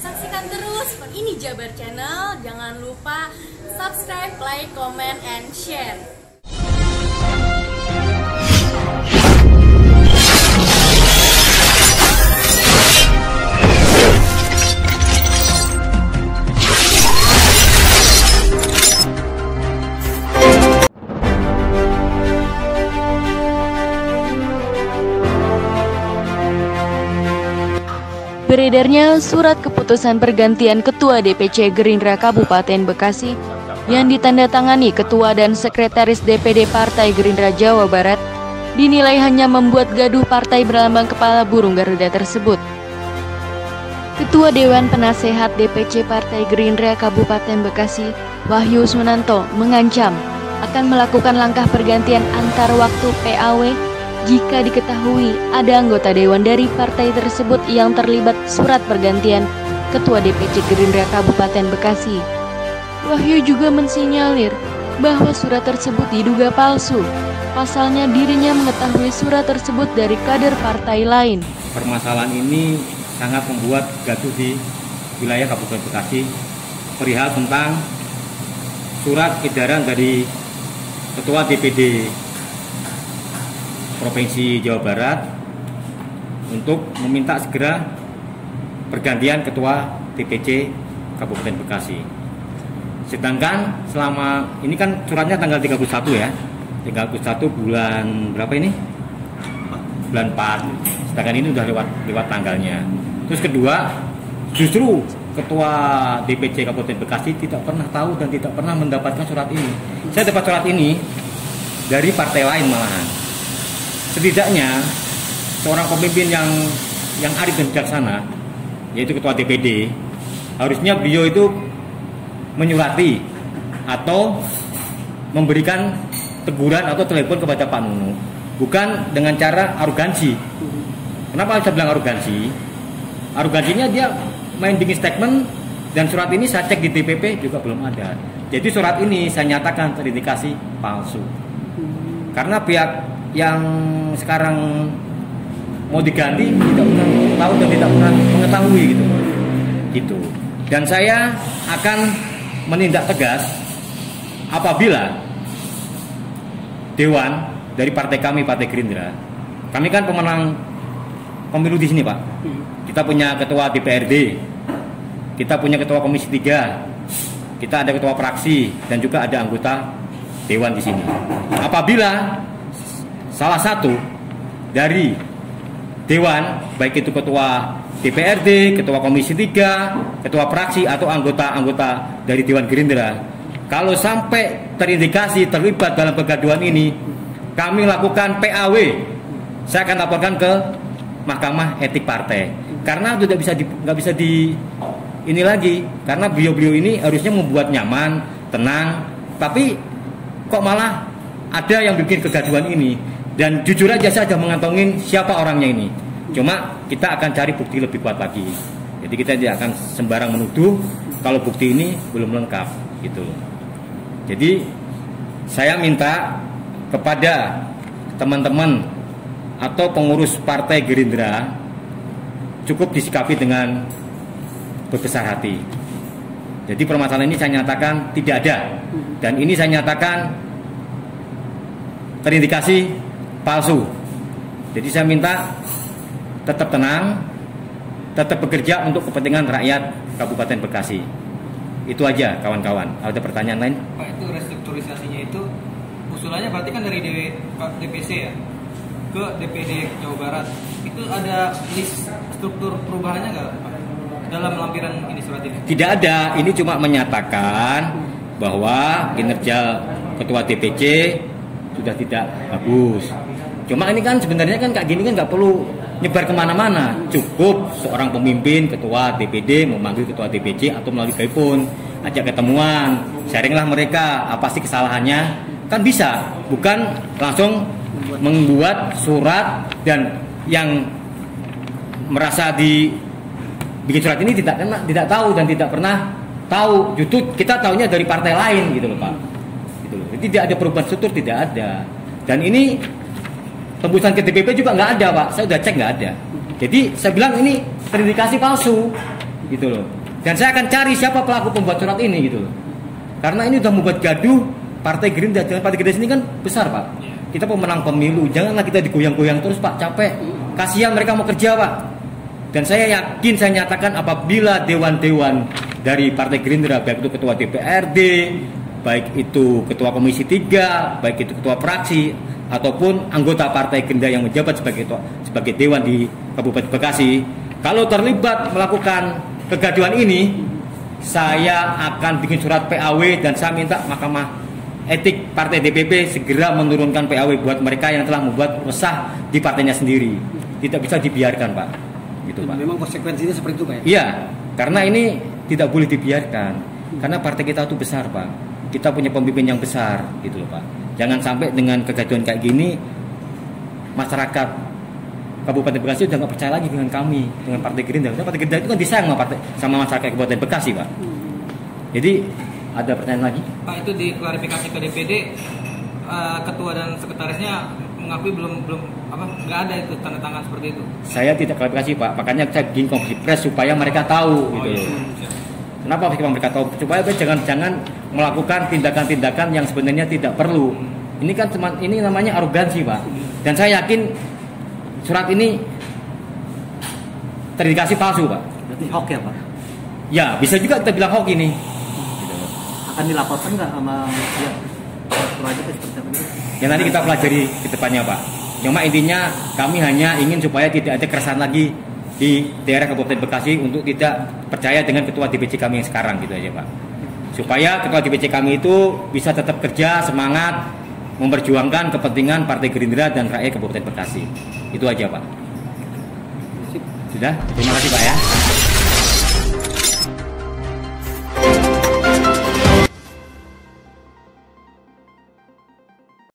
Saksikan terus ini Jabar Channel. Jangan lupa subscribe, like, comment, and share. Beredarnya surat keputusan pergantian Ketua DPC Gerindra Kabupaten Bekasi yang ditandatangani Ketua dan Sekretaris DPD Partai Gerindra Jawa Barat dinilai hanya membuat gaduh partai berlambang kepala burung Garuda tersebut. Ketua Dewan Penasehat DPC Partai Gerindra Kabupaten Bekasi, Wahyu Sunanto, mengancam akan melakukan langkah pergantian antar waktu PAW jika diketahui ada anggota dewan dari partai tersebut yang terlibat surat pergantian Ketua DPC Gerindra Kabupaten Bekasi. Wahyu juga mensinyalir bahwa surat tersebut diduga palsu. Pasalnya dirinya mengetahui surat tersebut dari kader partai lain. Permasalahan ini sangat membuat gaduh di wilayah Kabupaten Bekasi perihal tentang surat edaran dari Ketua DPD Provinsi Jawa Barat untuk meminta segera pergantian Ketua DPC Kabupaten Bekasi. Sedangkan selama ini kan suratnya tanggal 31 ya. 31 bulan berapa ini? Bulan 4. Sedangkan ini sudah lewat lewat tanggalnya. Terus kedua, justru Ketua DPC Kabupaten Bekasi tidak pernah tahu dan tidak pernah mendapatkan surat ini. Saya dapat surat ini dari partai lain malahan setidaknya seorang pemimpin yang yang arif dan bijaksana yaitu ketua DPD harusnya beliau itu menyurati atau memberikan teguran atau telepon kepada Pak Nunu bukan dengan cara arogansi. Kenapa saya bilang arogansi? Arogansinya dia main bikin statement dan surat ini saya cek di DPP juga belum ada. Jadi surat ini saya nyatakan terindikasi palsu. Karena pihak yang sekarang mau diganti tidak pernah tahu dan tidak pernah mengetahui gitu. Gitu. Dan saya akan menindak tegas apabila dewan dari partai kami partai Gerindra kami kan pemenang pemilu di sini pak. Kita punya ketua DPRD kita punya ketua komisi 3 kita ada ketua fraksi dan juga ada anggota dewan di sini. Apabila salah satu dari dewan baik itu ketua DPRD, ketua Komisi 3, ketua fraksi atau anggota-anggota dari Dewan Gerindra. Kalau sampai terindikasi terlibat dalam kegaduhan ini, kami lakukan PAW. Saya akan laporkan ke Mahkamah Etik Partai. Karena tidak bisa di, nggak bisa di ini lagi karena beliau-beliau ini harusnya membuat nyaman, tenang, tapi kok malah ada yang bikin kegaduhan ini dan jujur aja saya sudah mengantongin siapa orangnya ini. Cuma kita akan cari bukti lebih kuat lagi. Jadi kita tidak akan sembarang menuduh kalau bukti ini belum lengkap gitu. Jadi saya minta kepada teman-teman atau pengurus partai Gerindra cukup disikapi dengan berbesar hati. Jadi permasalahan ini saya nyatakan tidak ada dan ini saya nyatakan terindikasi palsu. Jadi saya minta tetap tenang, tetap bekerja untuk kepentingan rakyat Kabupaten Bekasi. Itu aja kawan-kawan. Ada pertanyaan lain? Pak itu restrukturisasinya itu usulannya berarti kan dari DPC ya ke DPD Jawa Barat. Itu ada list struktur perubahannya nggak? Dalam lampiran ini surat ini? Tidak ada. Ini cuma menyatakan bahwa kinerja Ketua DPC sudah tidak bagus Cuma ini kan sebenarnya kan kayak gini kan nggak perlu nyebar ke mana-mana. Cukup seorang pemimpin, ketua DPD memanggil ketua DPC atau melalui telepon, ajak ketemuan, sharinglah mereka apa sih kesalahannya. Kan bisa, bukan langsung membuat surat dan yang merasa di bikin surat ini tidak tidak tahu dan tidak pernah tahu. Justru kita tahunya dari partai lain gitu loh pak. Gitu loh. Jadi tidak ada perubahan struktur tidak ada. Dan ini tembusan ke DPP juga nggak ada pak saya udah cek nggak ada jadi saya bilang ini terindikasi palsu gitu loh. Dan saya akan cari siapa pelaku pembuat surat ini gitu loh. Karena ini udah membuat gaduh Partai Gerindra dengan Partai Gerindra ini kan besar pak. Kita pemenang pemilu, janganlah kita digoyang-goyang terus pak, capek. Kasihan mereka mau kerja pak. Dan saya yakin saya nyatakan apabila dewan-dewan dari Partai Gerindra baik itu ketua DPRD, baik itu ketua Komisi 3, baik itu ketua fraksi ataupun anggota Partai Gerindra yang menjabat sebagai sebagai dewan di Kabupaten Bekasi, kalau terlibat melakukan kegaduhan ini, saya akan bikin surat PAW dan saya minta Mahkamah Etik Partai DPP segera menurunkan PAW buat mereka yang telah membuat resah di partainya sendiri. Tidak bisa dibiarkan, Pak. Gitu, Pak. Memang konsekuensinya seperti itu, Pak ya? Iya, karena ini tidak boleh dibiarkan. Karena partai kita itu besar, Pak. Kita punya pemimpin yang besar, gitu loh, Pak. Jangan sampai dengan kegaduhan kayak gini masyarakat Kabupaten Bekasi udah nggak percaya lagi dengan kami, dengan Partai Gerindra. Karena Partai Gerindra itu kan disayang sama partai sama masyarakat Kabupaten Bekasi, Pak. Jadi ada pertanyaan lagi? Pak itu diklarifikasi ke DPD eh, ketua dan sekretarisnya mengakui belum belum apa nggak ada itu tanda tangan seperti itu. Saya tidak klarifikasi, Pak. Makanya saya bikin konferensi pers supaya mereka tahu, gitu loh. Kenapa supaya mereka tahu? Supaya jangan-jangan melakukan tindakan-tindakan yang sebenarnya tidak perlu. Ini kan cuma ini namanya arogansi, Pak. Dan saya yakin surat ini terindikasi palsu, Pak. Berarti hoax ya, Pak? Ya, bisa juga kita bilang hoax ini. Akan dilaporkan nggak sama ya? Ya nanti kita pelajari ke depannya, Pak. Cuma intinya kami hanya ingin supaya tidak ada keresahan lagi di daerah Kabupaten Bekasi untuk tidak percaya dengan ketua DPC kami yang sekarang gitu aja, Pak. Supaya ketua DPC kami itu bisa tetap kerja semangat memperjuangkan kepentingan Partai Gerindra dan rakyat Kabupaten Bekasi. Itu aja, Pak. Sudah? Terima kasih, Pak ya.